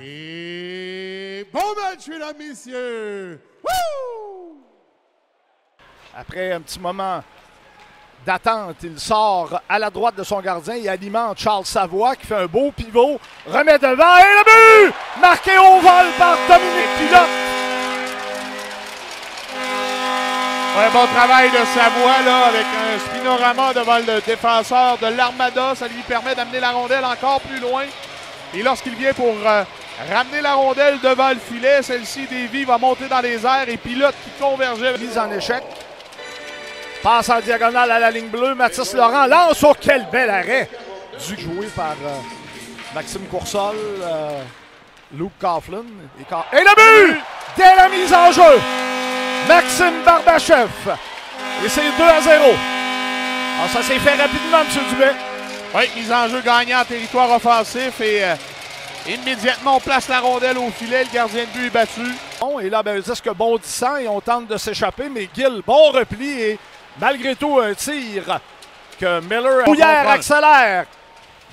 Et bon match, mesdames, messieurs! Wouh! Après un petit moment d'attente, il sort à la droite de son gardien. Il alimente Charles Savoie qui fait un beau pivot, remet devant et le but! Marqué au vol par Dominique Pilote. Ouais, bon travail de Savoie là, avec un spinorama devant le défenseur de l'Armada. Ça lui permet d'amener la rondelle encore plus loin. Et lorsqu'il vient pour euh, ramener la rondelle devant le filet, celle-ci, Davy, va monter dans les airs et pilote qui convergeait. Mise en échec. Passe en diagonale à la ligne bleue. Mathis Laurent lance. Oh, quel bel arrêt! Du joué par euh, Maxime Coursol, euh, Luke Coughlin. Et, le but! Dès la mise en jeu! Maxime Barbachev. Et c'est 2 à 0. Alors, ça s'est fait rapidement, M. Dubé. Oui, mise en jeu gagnant en territoire offensif et euh, immédiatement on place la rondelle au filet. Le gardien de but est battu. Bon, et là, ben, disque bondissant et on tente de s'échapper, mais Gill, bon repli et malgré tout un tir que Miller comprend. accélère.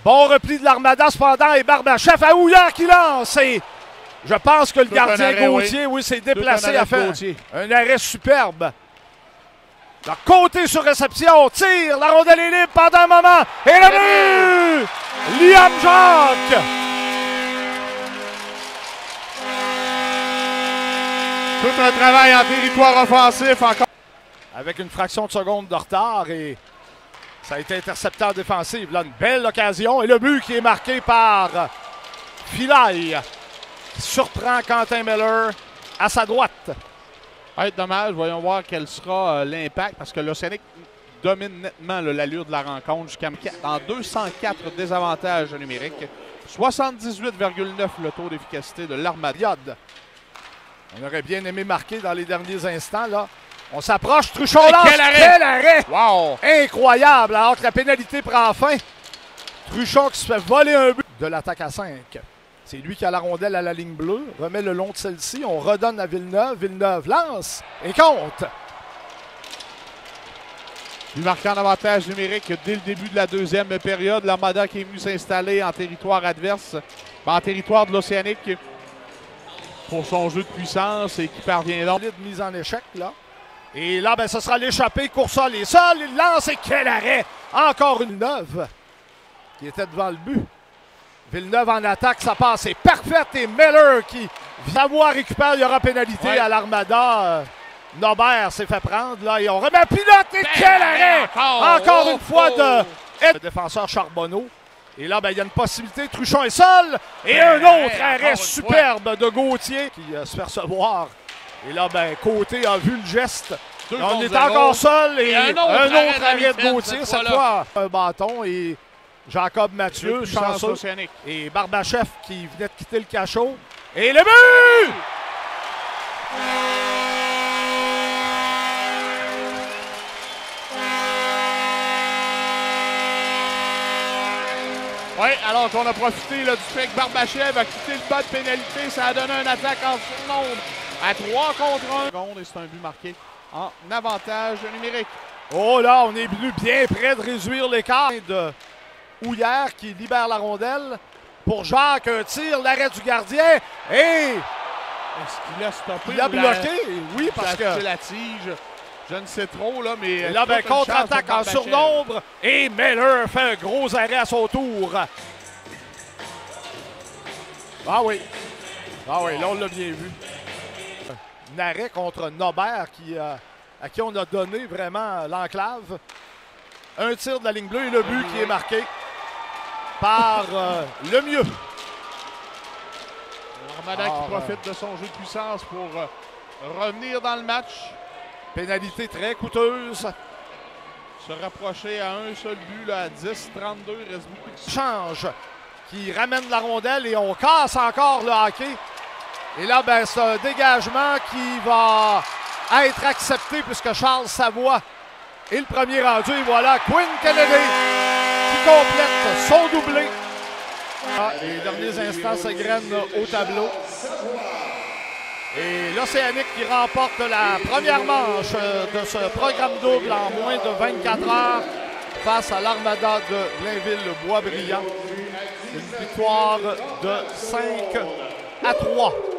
Bon repli de l'Armada cependant et Barbachev à Houillère qui lance et je pense que le Tout gardien arrêt, Gauthier, oui, s'est déplacé à faire un arrêt superbe. La côté sur réception, tire, la rondelle est libre pendant un moment et le but! Liam Jacques! Tout un travail en territoire offensif encore. avec une fraction de seconde de retard et ça a été intercepté en défensive. Là, une belle occasion et le but qui est marqué par Filaille qui surprend Quentin Miller à sa droite. Ouais, dommage. Voyons voir quel sera euh, l'impact parce que l'Océanique domine nettement l'allure de la rencontre jusqu'à en 204 désavantages numériques. 78,9 le taux d'efficacité de l'Armada. Diode. On aurait bien aimé marquer dans les derniers instants. là. On s'approche, Truchon lance. quel arrêt! Quel arrêt! Wow! Incroyable, alors que la pénalité prend fin. Truchon qui se fait voler un but de l'attaque à 5. C'est lui qui a la rondelle à la ligne bleue, remet le long de celle-ci, on redonne à Villeneuve, Villeneuve lance et compte. Lui marquant avantage numérique dès le début de la deuxième période. L'Armada qui est venu s'installer en territoire adverse, en territoire de l'Océanique pour son jeu de puissance et qui parvient donc. de mise en échec là. Et là, ben, ce sera l'échappée, Coursol est seul, il lance et quel arrêt! Encore une neuve qui était devant le but. Villeneuve en attaque, ça passe, c'est parfait et Miller qui vient voir récupère, il y aura pénalité Ouais. à l'Armada. Euh, Nobert s'est fait prendre là et on remet pilote et quel arrêt! encore! Encore Oh, une fois oh! de le défenseur Charbonneau. Et là, ben, il y a une possibilité. Truchon est seul. Et un Ben, autre arrêt une superbe de Gauthier qui euh, se fait recevoir. Et là, ben, Côté a vu le geste. On est encore seul. Et, Et un autre un autre arrêt de arrêt de David Gauthier. Cette fois, un bâton. Et Jacob Mathieu, chanceux. océanique. Et Barbachev qui venait de quitter le cachot. Et le but! Oui, alors qu'on a profité là, du fait que Barbachev a quitté le bas de pénalité, ça a donné un attaque en surnombre à 3 contre 1. Seconde, Et c'est un but marqué en avantage numérique. Oh là, on est venu bien près de réduire l'écart de Houillère qui libère la rondelle. Pour Jacques, un tir, l'arrêt du gardien. Et Est-ce qu'il a stoppé? il a la- bloqué. Oui, parce que la tige? Je ne sais trop, là, mais. Là, ben, contre-attaque en surnombre. Et Miller fait un gros arrêt à son tour. Ah oui. Ah oui, là, on l'a bien vu. Un arrêt contre Nobert qui, euh, à qui on a donné vraiment l'enclave. Un tir de la ligne bleue et le but qui est marqué par euh, le mieux. Armada Ah, qui profite de son jeu de puissance pour euh, revenir dans le match, Pénalité très coûteuse. se rapprocher à un seul but là, à 10-32. Il reste beaucoup de change, qui ramène la rondelle et on casse encore le hockey. Et là, ben, c'est un dégagement qui va être accepté puisque Charles Savoie est le premier rendu. Et voilà, Quinn Kennedy qui complète son doublé. Ah, les derniers instants s'égrènent au tableau. Et l'Océanique qui remporte la première manche euh, de ce programme double en moins de 24 heures face à l'Armada de Blainville-Boisbriand. Une victoire de 5 à 3.